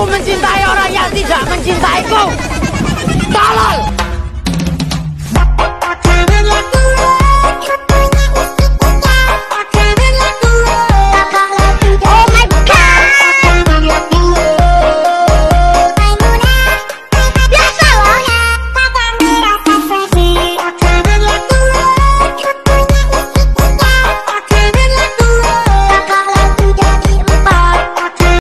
Aku mencintai orang yang tidak mencintaiku. Tolol!